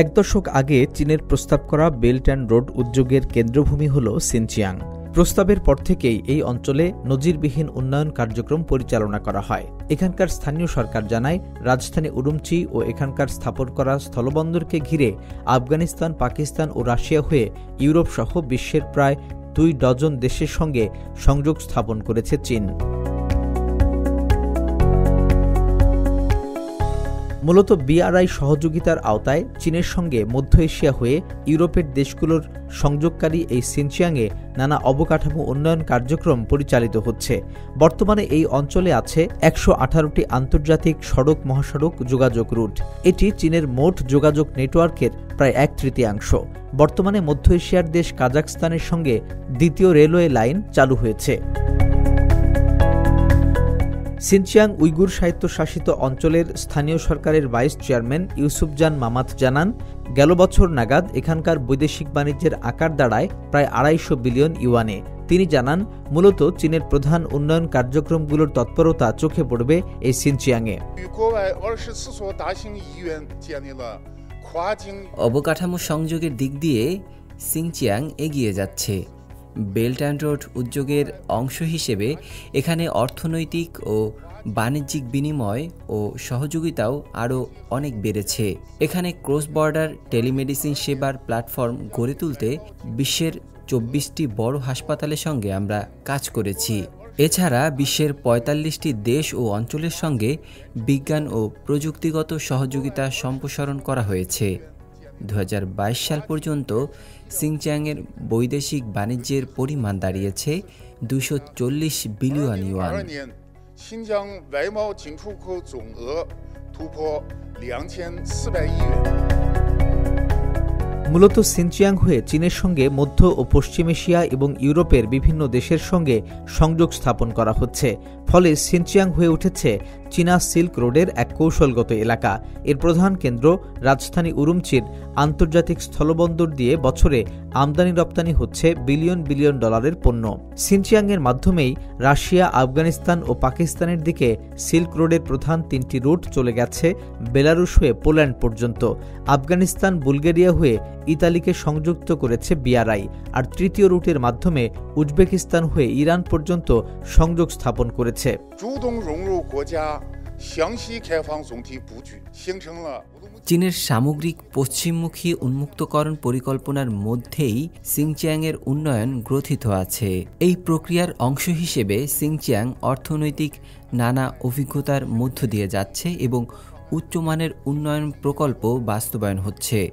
এক দশক আগে চীনের প্রস্তাব করা বেল্ট অ্যান্ড রোড উদ্যোগের কেন্দ্রভূমি হল সিনচিয়াং। প্রস্তাবের পর থেকেই এই অঞ্চলে নজিরবিহীন উন্নয়ন কার্যক্রম পরিচালনা করা হয়। এখানকার স্থানীয় সরকার জানায়, রাজধানী উরুমচি ও এখানকার স্থাপন করা স্থলবন্দরকে ঘিরে আফগানিস্তান, পাকিস্তান ও রাশিয়া হয়ে ইউরোপ সহ বিশ্বের প্রায় দুই ডজন দেশের সঙ্গে সংযোগ স্থাপন করেছে চীন। মূলত বিআরআই সহযোগিতার আওতায় চীনের সঙ্গে মধ্য এশিয়া হয়ে ইউরোপের দেশগুলোর সংযোগকারী এই সিনচিয়াংয়ে নানা অবকাঠামো উন্নয়ন কার্যক্রম পরিচালিত হচ্ছে। বর্তমানে এই অঞ্চলে আছে একশো আঠারোটি আন্তর্জাতিক সড়ক মহাসড়ক যোগাযোগ রুট। এটি চীনের মোট যোগাযোগ নেটওয়ার্কের প্রায় এক তৃতীয়াংশ। বর্তমানে মধ্য এশিয়ার দেশ কাজাকস্তানের সঙ্গে দ্বিতীয় রেলওয়ে লাইন চালু হয়েছে। সিনচিয়াং উইগুর স্বায়ত্তশাসিত অঞ্চলের স্থানীয় সরকারের ভাইস চেয়ারম্যান ইউসুফজান মামাত জানান, গেল বছর নাগাদ এখানকার বৈদেশিক বাণিজ্যের আকার দাঁড়ায় প্রায় আড়াইশো বিলিয়ন ইউয়ানে। তিনি জানান, মূলত চীনের প্রধান উন্নয়ন কার্যক্রমগুলোর তৎপরতা চোখে পড়বে এই সিনচিয়াংয়ে। অবকাঠামো সংযোগের দিক দিয়ে সিংচিয়াং এগিয়ে যাচ্ছে। বেল্ট অ্যান্ড রোড উদ্যোগের অংশ হিসেবে এখানে অর্থনৈতিক ও বাণিজ্যিক বিনিময় ও সহযোগিতাও আরও অনেক বেড়েছে। এখানে ক্রস বর্ডার টেলিমেডিসিন সেবার প্ল্যাটফর্ম গড়ে তুলতে বিশ্বের চব্বিশটি বড় হাসপাতালের সঙ্গে আমরা কাজ করেছি। এছাড়া বিশ্বের পঁয়তাল্লিশটি দেশ ও অঞ্চলের সঙ্গে বিজ্ঞান ও প্রযুক্তিগত সহযোগিতা সম্প্রসারণ করা হয়েছে। দু হাজার বাইশ সাল পর্যন্ত সিংচ্যাংয়ের বৈদেশিক বাণিজ্যের পরিমাণ দাঁড়িয়েছে দুশো চল্লিশ বিলিয়ন ইউয়ান। মূলত সিনচিয়াং হয়ে চীনের সঙ্গে মধ্য ও পশ্চিম এশিয়া এবং ইউরোপের বিভিন্ন দেশের সঙ্গে সংযোগ স্থাপন করা হচ্ছে। ফলে সিনচিয়াং হয়ে উঠেছে চীনা সিল্ক রোডের এক কৌশলগত এলাকা। এর প্রধান কেন্দ্র রাজধানী উরুমচির। আন্তর্জাতিক স্থলবন্দর দিয়ে বছরে আমদানি রপ্তানি হচ্ছে বিলিয়ন বিলিয়ন ডলারের পণ্য। সিনচিয়াংয়ের মাধ্যমেই রাশিয়া, আফগানিস্তান ও পাকিস্তানের দিকে সিল্ক রোডের প্রধান তিনটি রুট চলে গেছে বেলারুশ হয়ে পোল্যান্ড পর্যন্ত। আফগানিস্তান, বুলগেরিয়া হয়ে ইতালিকে সংযুক্ত করেছে বিআরআই। আর তৃতীয় রুটের মাধ্যমে উজবেকিস্তান হয়ে ইরান পর্যন্ত সংযোগ স্থাপন করেছে। চীনের সামগ্রিক পশ্চিমমুখী উন্মুক্তকরণ পরিকল্পনার মধ্যেই সিংচিয়াংয়ের উন্নয়ন গ্রথিত আছে। এই প্রক্রিয়ার অংশ হিসেবে সিংচিয়াং অর্থনৈতিক নানা অভিজ্ঞতার মধ্য দিয়ে যাচ্ছে এবং উচ্চমানের উন্নয়ন প্রকল্প বাস্তবায়ন হচ্ছে।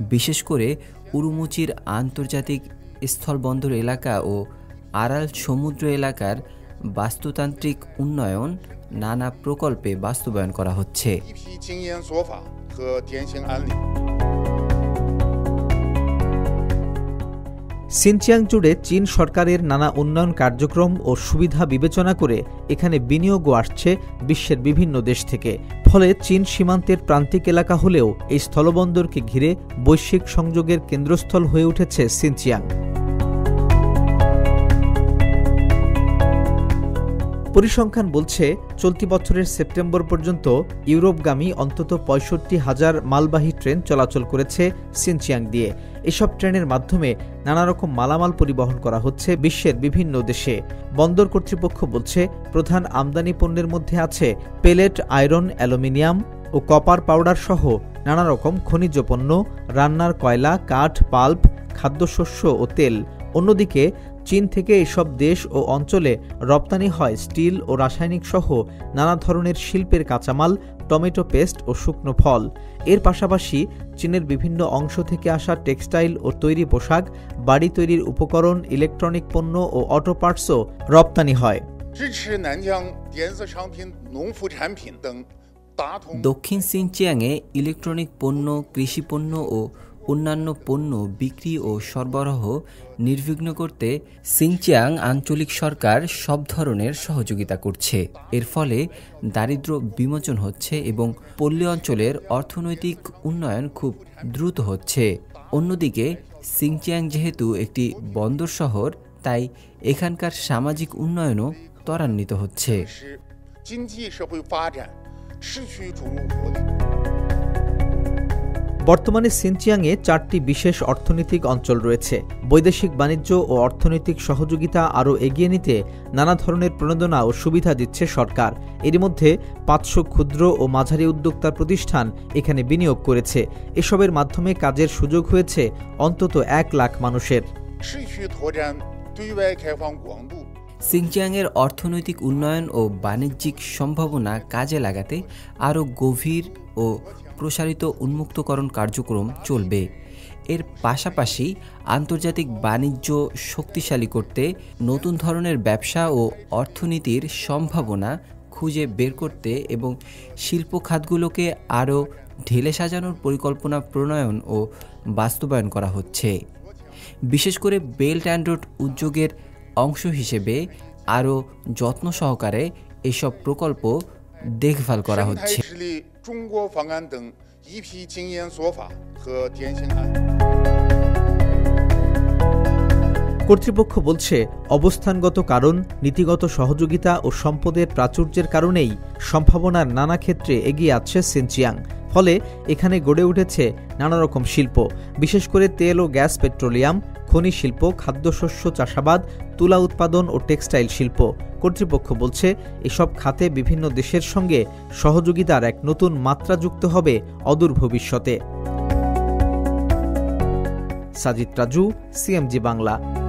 বিশেষ করে উরুমুচির আন্তর্জাতিক স্থলবন্দর এলাকা ও আড়াল সমুদ্র এলাকার বাস্তুতান্ত্রিক উন্নয়ন নানা প্রকল্পে বাস্তবায়ন করা হচ্ছে। সিনচিয়াং জুড়ে চীন সরকারের নানা উন্নয়ন কার্যক্রম ও সুবিধা বিবেচনা করে এখানে বিনিয়োগও আসছে বিশ্বের বিভিন্ন দেশ থেকে। ফলে চীন সীমান্তের প্রান্তিক এলাকা হলেও এই স্থলবন্দরকে ঘিরে বৈশ্বিক সংযোগের কেন্দ্রস্থল হয়ে উঠেছে সিনচিয়াং। পরিসংখ্যান বলছে, চলতি বছরের সেপ্টেম্বর পর্যন্ত ইউরোপগামী অন্তত পঁয়ষট্টি হাজার মালবাহী ট্রেন চলাচল করেছে সিনচিয়াং দিয়ে। এসব ট্রেনের মাধ্যমে নানা রকম মালামাল পরিবহন করা হচ্ছে বিশ্বের বিভিন্ন দেশে। বন্দর কর্তৃপক্ষ বলছে, প্রধান আমদানি পণ্যের মধ্যে আছে পেলেট, আয়রন, অ্যালুমিনিয়াম ও কপার পাউডার সহ নানা রকম খনিজ পণ্য, রান্নার কয়লা, কাঠ পাল্প খাদ্যশস্য ও তেল। অন্যদিকে চীন থেকে এসব দেশ ও অঞ্চলে রপ্তানি হয় স্টিল ও রাসায়নিক সহ নানা ধরনের শিল্পের কাঁচামাল, টমেটো পেস্ট ও শুকনো ফল। এর পাশাপাশি চীনের বিভিন্ন অংশ থেকে আসা টেক্সটাইল ও তৈরি পোশাক, বাড়ি তৈরির উপকরণ, ইলেকট্রনিক পণ্য ও অটো পার্টসও রপ্তানি হয়। দক্ষিণ সিনচিয়াংয়ে ইলেকট্রনিক পণ্য, কৃষি পণ্য ও অন্যান্য পণ্য বিক্রি ও সরবরাহ নির্বিঘ্ন করতে সিংচিয়াং আঞ্চলিক সরকার সব ধরনের সহযোগিতা করছে এর ফলে দারিদ্র বিমোচন হচ্ছে এবং পল্লী অঞ্চলের অর্থনৈতিক উন্নয়ন খুব দ্রুত হচ্ছে অন্যদিকে সিংচিয়াং যেহেতু একটি বন্দর শহর তাই এখানকার সামাজিক উন্নয়নও ত্বরান্বিত হচ্ছে বর্তমানে সিনচিয়াংয়ে চারটি বিশেষ অর্থনৈতিক অঞ্চল রয়েছে। বৈদেশিক বাণিজ্য ও অর্থনৈতিক সহযোগিতা আরও এগিয়ে নিতে নানা ধরনের প্রণোদনা ও সুবিধা দিচ্ছে সরকার। এর মধ্যে পাঁচশো ক্ষুদ্র ও মাঝারি উদ্যোক্তা প্রতিষ্ঠান এখানে বিনিয়োগ করেছে। এসবের মাধ্যমে কাজের সুযোগ হয়েছে অন্তত এক লাখ মানুষের। সিংচিয়াংয়ের অর্থনৈতিক উন্নয়ন ও বাণিজ্যিক সম্ভাবনা কাজে লাগাতে আরও গভীর ও প্রসারিত উন্মুক্তকরণ কার্যক্রম চলবে। এর পাশাপাশি আন্তর্জাতিক বাণিজ্য শক্তিশালী করতে নতুন ধরনের ব্যবসা ও অর্থনীতির সম্ভাবনা খুঁজে বের করতে এবং শিল্প খাতগুলোকে আরও ঢেলে সাজানোর পরিকল্পনা প্রণয়ন ও বাস্তবায়ন করা হচ্ছে। বিশেষ করে বেল্ট অ্যান্ড রোড উদ্যোগের অংশ হিসেবে আরও যত্ন সহকারে এসব প্রকল্প দেখভাল করা হচ্ছে। কর্তৃপক্ষ বলছে অবস্থানগত কারণ নীতিগত সহযোগিতা ও সম্পদের প্রাচুর্যের কারণেই সম্ভাবনার নানা ক্ষেত্রে এগিয়ে আছে সিনচিয়াং। ফলে এখানে গড়ে উঠেছে নানা রকম শিল্প বিশেষ করে তেল ও গ্যাস পেট্রোলিয়াম খনি শিল্প, খাদ্যশস্য চাষাবাদ, তুলা উৎপাদন ও টেক্সটাইল শিল্প। কর্তৃপক্ষ বলছে, এসব খাতে বিভিন্ন দেশের সঙ্গে সহযোগিতার এক নতুন মাত্রা যুক্ত হবে অদূর ভবিষ্যতে। সাজিদ রাজু, সিএমজি বাংলা।